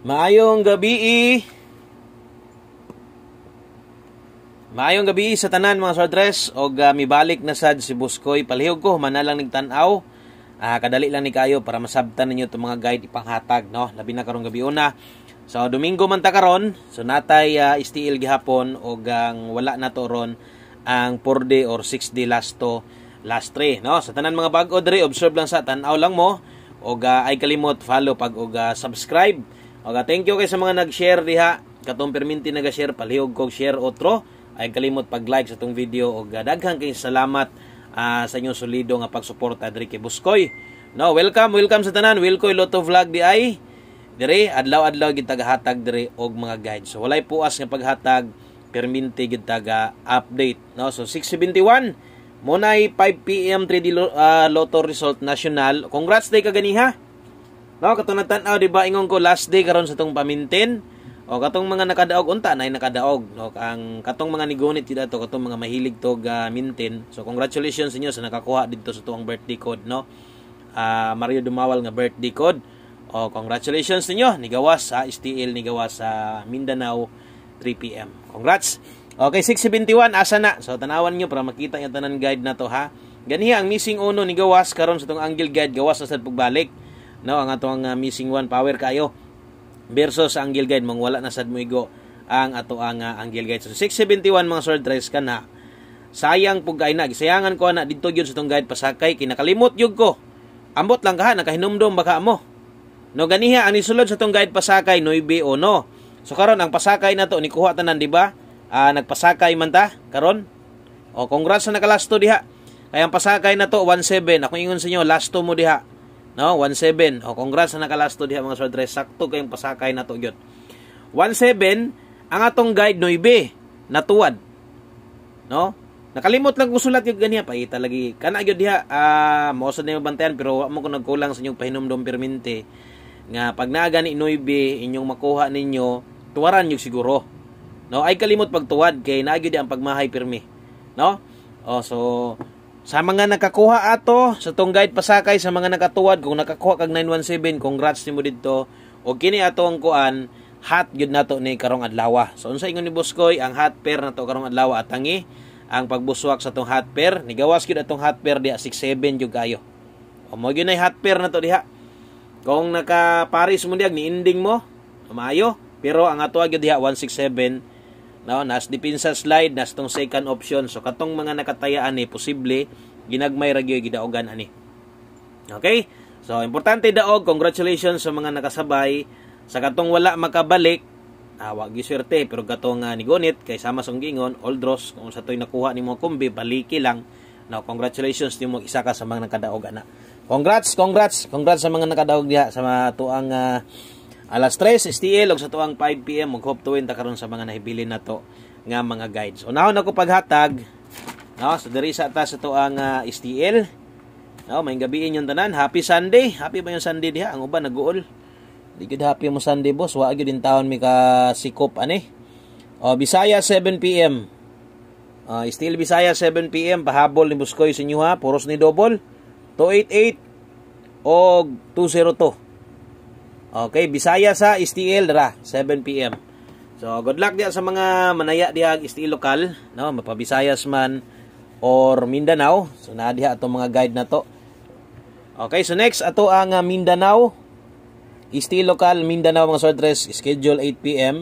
Maayong gabi. Maayong gabi sa tanan mga sordres og uh, mibalik na sad si Buskoy palihog ko manalang ning tan-aw. Uh, kadali lang ni kayo para masabtan ninyo itong mga guide ipanghatag no? Labi na karong gabi una. So Domingo man ta karon. So natay uh, STL gihapon. Og ang wala na to ron ang 4 day or 6 day last to last 3 no? Sa tanan mga bag-o diri observe lang sa tan-aw lang mo. Og uh, ay kalimot follow pag og uh, subscribe Okay, thank you kay sa mga nag-share diha. Katong perminti nag-share palihog kog share otro. Ay kalimot pag-like sa tong video og daghang kay salamat uh, sa inyong solido nga pagsuporta diri kay Buskoy. No, welcome, welcome sa tanan. Wilkoy Lotto Vlog di ay dire adlaw-adlaw gid dire og mga guide. So walay puas nga paghatag perminti gid taga update. No, so 671 Munay 5 PM 3D uh, Lotto Result National. Congrats day kaganiha. No, katong nagtan-aw di ba ingon ko last day karon sa tong pamintin. O katong mga nakadaog unta na nakadaog. No, ang katong mga nigunit kita to katong mga mahilig to ga mintin. So congratulations inyo sa nakakuha dito sa tuong birthday code no. Uh, Mario Dumawal nga birthday code. O congratulations ninyo nigawas sa STL nigawas sa Mindanao 3 PM. Congrats. Okay, 671 asa na. So tanawan nyo para makita yung tanan guide na to ha. Ganiha ang missing uno ni gawas karon sa tong angle guide gawas na sad pagbalik no ang atong uh, missing one power kayo. Versus ang guide mong wala na sad mo igo ang ato ang uh, angle guide so 671 mga sword race kana sayang pug kay na. Gisayangan ko na didto gyud sa tong guide pasakay. Kinakalimot yug ko. Ambot lang ka nakahinumdom baka mo. No ganiha ang isulod sa tong guide pasakay 9 o no. So karon ang pasakay na to ni kuha tanan di ba? Uh, nagpasakay man ta karon. O congrats sa nakalasto diha. Kaya ang pasakay na to 17 ako ingon sa inyo lasto mo diha No, 17. O congrats na nakalasto diha mga sword dress. Sakto kayong pasakay na to gyud. 17 ang atong guide 9 natuwad. No? Nakalimot lang ko sulat yung ganiya pa lagi. Kana gyud diha ah uh, mo sa nimo bantayan pero wa mo ko nagkulang sa inyong pahinomdom permente nga pag naaga ni 9 inyong makuha ninyo tuwaran yung siguro. No, ay kalimot pagtuwad kay naagyo di ang pagmahay pirmi. No? Oh, so sa mga nakakuha ato sa tong guide pasakay sa mga nakatuwad kung nakakuha kag 917 congrats nimo didto o kini ato ang kuan hot gyud nato ni karong adlaw. So unsa ingon ni Boskoy ang hot pair nato karong adlaw atangi ang pagbuswak sa tong hot pair ni gawas gyud atong hot pair diha 67 jud kayo. O mo gyud hot pair nato diha. Kung naka Paris mo diag ni ending mo maayo pero ang ato gyud diha 167 no nas dipinsa slide nas tong second option. So katong mga nakatayaan ni posible ginagmay ra gyud gidaogan ani. Okay? So importante daog congratulations sa mga nakasabay. Sa katong wala makabalik ah, wag swerte pero katong uh, nigonit kay sama sa gingon all draws kung sa toy nakuha nimo kumbi baliki lang. No congratulations nimo isa ka sa mga nakadaog ana. Congrats congrats congrats sa mga nakadaog diha sa tuang uh, alas 3 STL og sa tuang 5 PM ug hope tuwin ta karon sa mga nahibilin nato nga mga guides. Unahon ako paghatag no so diri sa ta sa tuang uh, STL. No, may gabiin yung tanan. Happy Sunday. Happy ba yung Sunday diha? Ang uban naguol. Di gid happy mo Sunday boss. Wa gyud din taon mi ka sikop ani. O Bisaya 7 PM. Uh, still Bisaya 7 PM pahabol ni Buskoy sa inyo ha. Puros ni double 288 o 202. Okay, Bisaya sa STL ra 7 PM. So, good luck diya sa mga manaya diha STL lokal, no, mapabisayas man or Mindanao. So, na diha atong mga guide na to. Okay, so next ato ang uh, Mindanao. STL lokal Mindanao mga sword dress schedule 8 PM.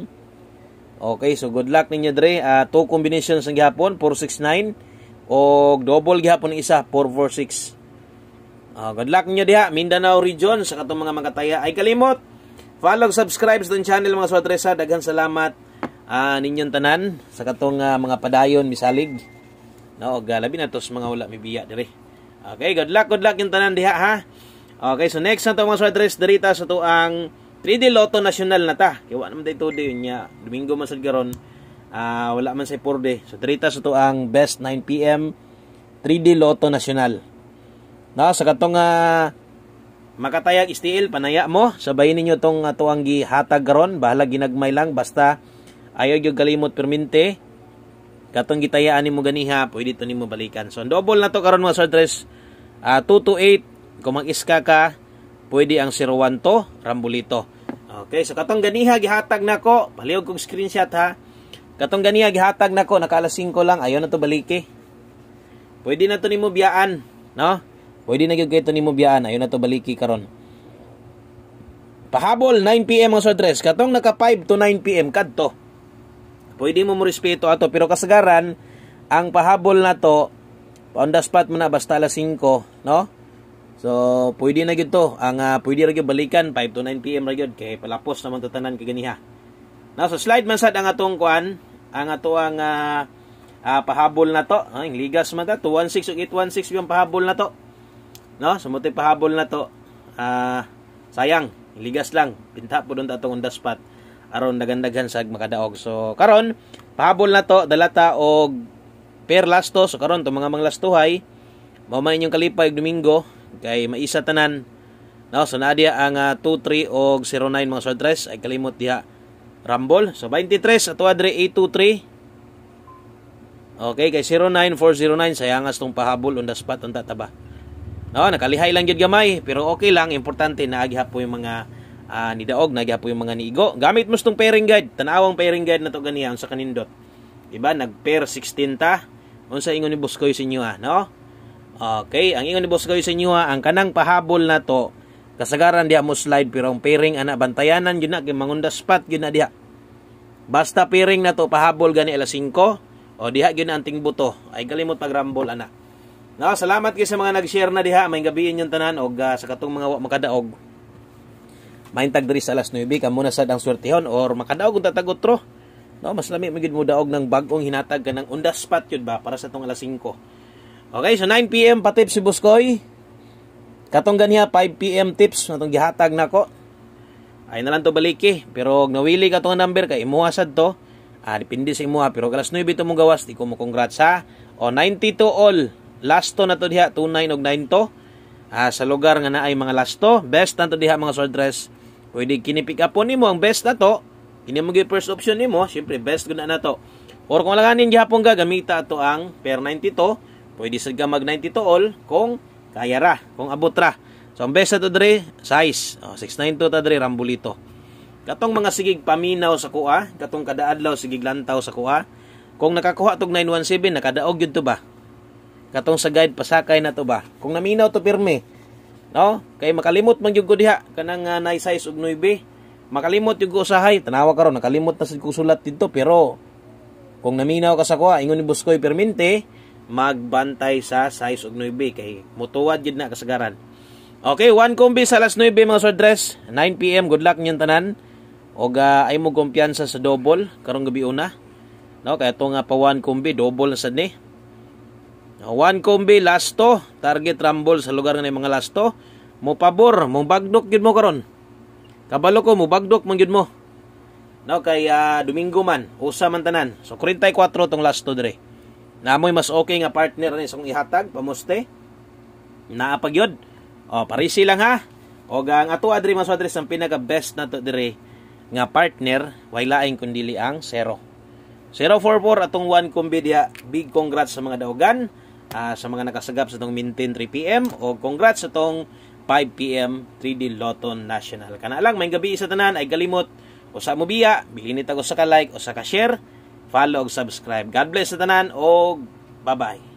Okay, so good luck ninyo dre. Uh, two combinations ang gihapon 469 o double gihapon isa 446. Uh, good luck niyo diha, Mindanao region sa katong mga magataya. Ay kalimot, follow, subscribe sa channel mga swadresa. Daghan salamat uh, ninyong tanan sa katong uh, mga padayon misalig. No, og labi na tos mga wala mibiya dire. Okay, good luck, good luck yung tanan diha ha. Okay, so next na to mga swadres dirita sa to ang 3D Lotto National na ta. Kaya naman day 2D yun niya. Domingo man sad garon. Uh, wala man sa 4D. So dirita sa to ang best 9 PM 3D Lotto National. No, sa katong uh, makatayag STL panaya mo sabayin ninyo tong uh, tuang gihatag karon bahala ginagmay lang basta ayaw gyud kalimot permente katong gitayaan nimo ganiha pwede to nimo balikan so double na to karon mga sortres uh, 2 to 8 kung mag-iska ka pwede ang 01 to rambulito Okay, so katong ganiha gihatag nako, palihog kog screenshot ha. Katong ganiha gihatag nako naka alas 5 lang, ayo na to baliki. Pwede na to nimo biyaan, no? Pwede na gyud kay to nimo biyaan, ayo na to baliki karon. Pahabol 9 PM ang address, katong naka 5 to 9 PM kadto. Pwede mo mo respeto ato pero kasagaran ang pahabol na to on the spot mo na basta alas 5, no? So, pwede na gyud to. Ang uh, pwede ra gyud balikan 5 to 9 PM ra gyud kay palapos naman to tanan kaganiha. Now, so slide man sad ang atong kuan, ang ato ang uh, uh, pahabol na to. Ay, ligas man ta 216 ug 816 yung pahabol na to. No, sumuti pahabol na to. Uh, sayang, ligas lang. Pinta po doon atong on the aron dagandaghan sa makadaog. So, karon pahabol na to. Dalata og per lasto. So karon to mga manglastuhay. Mao man inyong kalipay Domingo. Kay maisa tanan. No? So nadia ang uh, 23 og 09 mga swadres ay kalimot diha. Rumble so 23 ato adre 823 okay kay 09409 sayangas tong pahabol. On the spot. Unta taba no nakalihay lang gyud gamay pero okay lang importante na po yung mga uh, nidaog na po yung mga niigo gamit mo tong pairing guide tanawang pairing guide na to ganiya sa kanindot diba nag pair 16 ta unsa ingon ni Buskoy sa inyo ha, no? Okay, ang ingon ni Buskoy sa inyo ha, ang kanang pahabol na to, kasagaran diha mo slide pero ang pairing ana bantayanan gyud na kay mangunda spot gyud na diha. Basta pairing na to pahabol gani alas 5 o diha gyud na anting buto. Ay kalimot pagrambol ana. No, salamat kay sa mga nag-share na diha may gabiin yung tanan og uh, sa katong mga makadaog. Maintag diri sa alas 9 kamo na sad ang swertehon or makadaog ug tatagotro. No, mas lami magid mo daog ng bagong hinatag ka ng unda spot yun ba para sa tong alas 5. Okay, so 9 PM pa tips si Buskoy. Katong ganiha 5 PM tips na tong gihatag nako. Ay na lang to baliki, pero nawili ka tong number kay imuha sad to. Ah, depende sa imuha, pero alas 9 to mong gawas, di ko mo congrats ha. O 92 all. Last to na to diha 29 og 9 to. Ah, sa lugar nga naay mga lasto, best na to diha mga sword dress. Pwede kini pick up nimo ang best na to Kini mo first option nimo, syempre best gud na nato. Or kung langanin gyapon ka gamita ato ang per 92, pwede sad ka mag 92 all kung kaya ra, kung abot ra. So ang best ato dre size, oh, 692 ta dre rambulito. Katong mga sigig paminaw sa kuha, katong kada adlaw sigig lantaw sa kuha. Kung nakakuha tog 917 nakadaog gyud to ba? Katong sa guide pasakay na to ba? Kung naminaw to pirme, no? Kay makalimot man ko diha kanang uh, nay size og 9 makalimot yung usahay tanawa karon nakalimot na sa sulat dito pero kung naminaw ka sa kuha ingon ni Buskoy permente magbantay sa size og 9 kay mutuwad gid na kasagaran. Okay one kombi sa alas 9 mga sword dress 9 pm good luck niyan tanan. Og uh, ay mo kumpiyansa sa double karong gabi una. No kay to nga pa one kombi double na sad ni one kombi lasto target rumble sa lugar nga mga lasto mo pabor mo bagdok gid mo karon Kabalo ko mo bagdok man gyud mo. No kay uh, Domingo man, usa man tanan. So 44 tong last to dire. Namoy mas okay nga partner ni song ihatag pamuste. Naa pagyod. O parisi lang ha. O ang ato adri mas adres ang pinaka best na to dire nga partner way laing kundili ang 0. 044 atong 1 kumbidia. Big congrats sa mga daugan. Uh, sa mga nakasagap sa tong Mintin 3 PM o congrats sa tong 5pm 3D Lotto National. Kana lang may gabi sa tanan ay galimot o sa mobiya, bilhin nita ko sa ka like o sa ka share, follow o subscribe. God bless sa tanan o bye-bye.